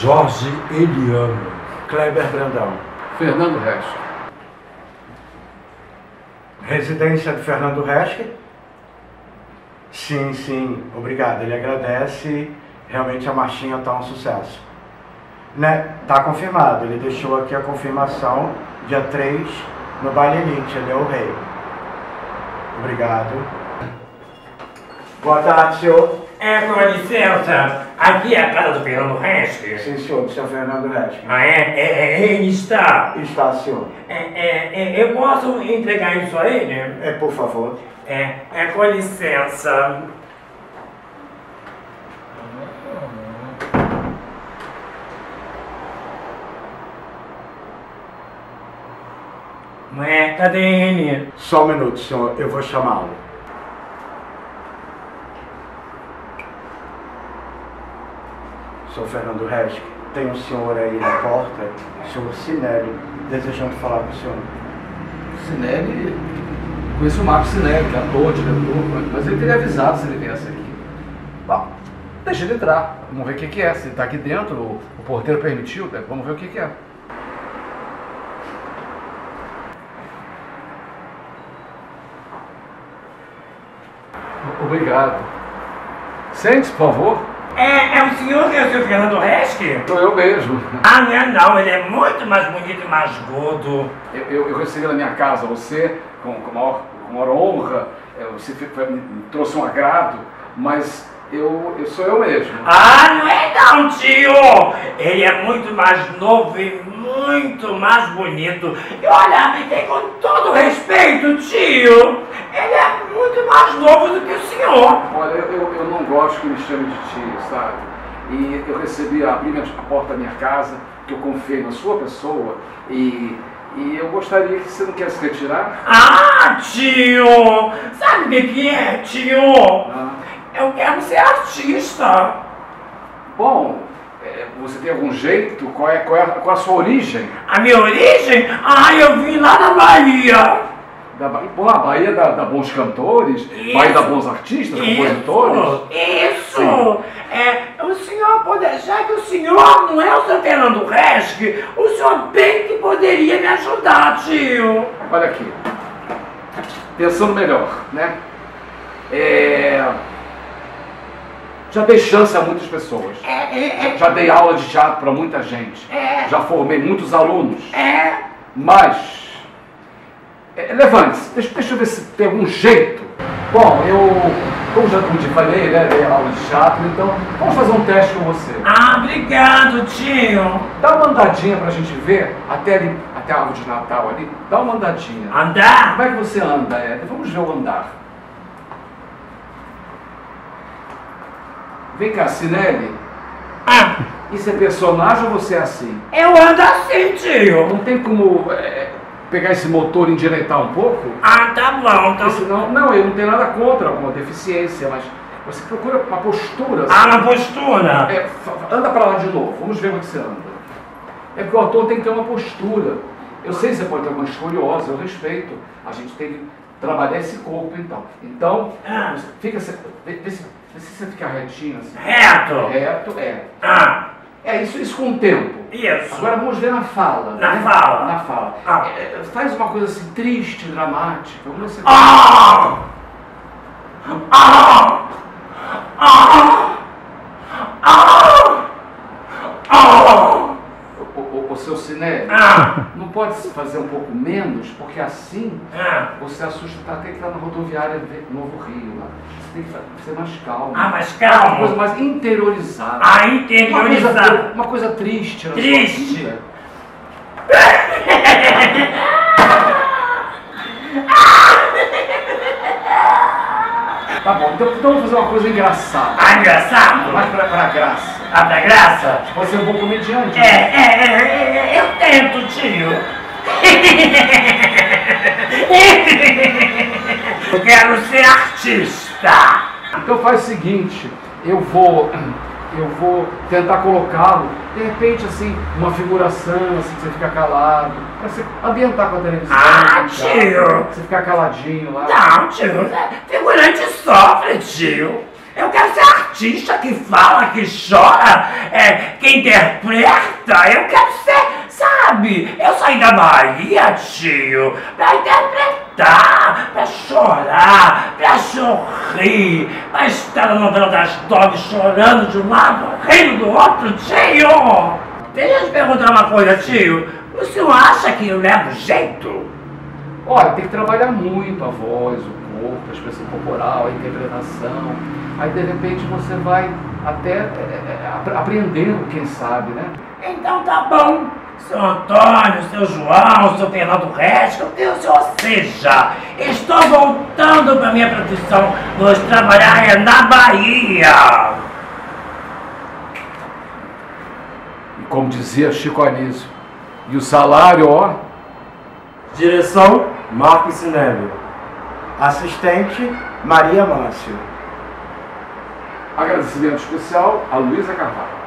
Jorge Eliano. Kleber Brandão. Fernando Resch. Residência de Fernando Resch? Sim, sim, obrigado. Ele agradece. Realmente a marchinha está um sucesso. Né? Tá confirmado. Ele deixou aqui a confirmação, dia 3, no Baile Elite. Ele é o rei. Obrigado. Boa tarde, senhor. É, com licença, aqui é a casa do Fernando Resch. Sim, senhor, do seu Fernando Resch. Ah, é? é, é ele está. Está, senhor. É, é, é, eu posso entregar isso a ele? É, por favor. É, é com licença. É, cadê ele? Só um minuto, senhor. Eu vou chamá-lo. Sou Fernando Resch. Tem um senhor aí na porta, o senhor Sinelli, desejando falar com o senhor. Sinelli. Conheço o Marco Sinelli, que é ator, diretor, mas ele teria avisado se ele viesse aqui. Bom, deixa ele entrar. Vamos ver o que, é. Se está aqui dentro, o, o porteiro permitiu, né? vamos ver o que, que é. Obrigado. Sente, por favor. É, é o senhor que é o seu Fernando Resch? Sou eu mesmo. Ah, não é não, ele é muito mais bonito e mais gordo. Eu, eu, eu recebi na minha casa você com, com, maior, com maior honra, é, você me trouxe um agrado, mas eu, eu sou eu mesmo. Ah, não é não, tio! Ele é muito mais novo e muito mais bonito. E olha, e com todo respeito, tio, ele é muito mais novo do que o senhor. Olha, eu, eu, não gosto que me chame de tio, sabe? E eu recebi, abri minha- a porta da minha casa, que eu confiei na sua pessoa, e, e eu gostaria que você não quer se retirar. Ah, tio! Sabe o que, que é, tio? Ah, Eu quero ser artista. bom, é, você tem algum jeito? Qual é, qual, é, qual é a sua origem? A minha origem? Ah, eu vim lá da Bahia. Da, Ba- Bom, a Bahia da, da bons cantores, Isso. Bahia da bons artistas, compositores. Isso! Sim. É, o senhor pode, já que o senhor não é o seu Fernando Resch, o senhor bem que poderia me ajudar, tio. Olha aqui. Pensando melhor, né? É, Já dei chance a muitas pessoas. É, é, Já dei aula de teatro para muita gente. É. Já formei muitos alunos. é, é. Mas. É, Levante-se, deixa, deixa eu ver se tem algum jeito. Bom, eu, como já como te falei, né, dei aula de teatro, então vamos fazer um teste com você. Ah, obrigado, tio. Dá uma andadinha pra gente ver até ali, até a árvore de Natal ali. Dá uma andadinha. Andar? Como é que você anda, Éder? Vamos ver o andar. Vem cá, Sinelli. Ah, Isso é personagem ou você é assim? eu ando assim, tio. Não tem como é, pegar esse motor e endireitar um pouco? Ah, tá bom, então. senão, não, eu não tenho nada contra alguma deficiência, mas você procura uma postura. Ah, na postura. É, anda pra lá de novo, vamos ver como que você anda. É porque o ator tem que ter uma postura. Eu sei que você pode ter uma escoliose, eu respeito. A gente tem que trabalhar esse corpo então. Então, Ah. fica, vê, vê se, vê se você ficar retinho assim. Reto. Reto, é. Ah, É isso, isso com o tempo. isso. Agora vamos ver na fala. Na né? fala. Na fala. Ah. É, faz uma coisa assim triste, dramática. Vamos ver se Ah! Ah! Ah! Ah! Ah! o, o, o seu cinema Ah! Não pode fazer um pouco menos, porque assim Ah! você assusta tá, até que tá na rodoviária de Novo Rio. Lá. Você tem que ser mais calmo. Ah, mas Uma coisa mais interiorizada. Ah, uma, coisa, uma coisa triste. Triste. Tá bom, então, então vamos fazer uma coisa engraçada. Ah, engraçado. Mais pra, pra graça. Ah, da graça? Pode ser um bom comediante. É, é, é, é, eu tento, tio. Eu quero ser artista. Então faz o seguinte, eu vou, eu vou tentar colocá-lo, de repente assim, uma figuração, assim, que você fica calado, pra você ambientar com a televisão. Ah, tá? tio. Você ficar caladinho lá. Não, tio, figurante sofre, tio. Eu quero ser artista que fala, que chora, é, que interpreta. Eu quero ser, sabe? Eu saí da Bahia, tio, pra interpretar, pra chorar, pra sorrir, pra estar na novela das nove chorando de um lado, rindo do outro, tio. Deixa eu te perguntar uma coisa, tio. O senhor acha que eu levo jeito? Olha, tem que trabalhar muito a voz, o corpo, a expressão corporal, a interpretação. Aí de repente você vai até é, é, apre- aprendendo, quem sabe, né? Então tá bom. Seu Antônio, seu João, seu Fernando Reis, o que o senhor seja. Estou voltando para minha profissão. Vou trabalhar é na Bahia. E como dizia Chico Anísio, e o salário, ó, Direção, Marco Sinelli. Assistente, Maria Mâncio. agradecimento especial a Luísa Carvalho.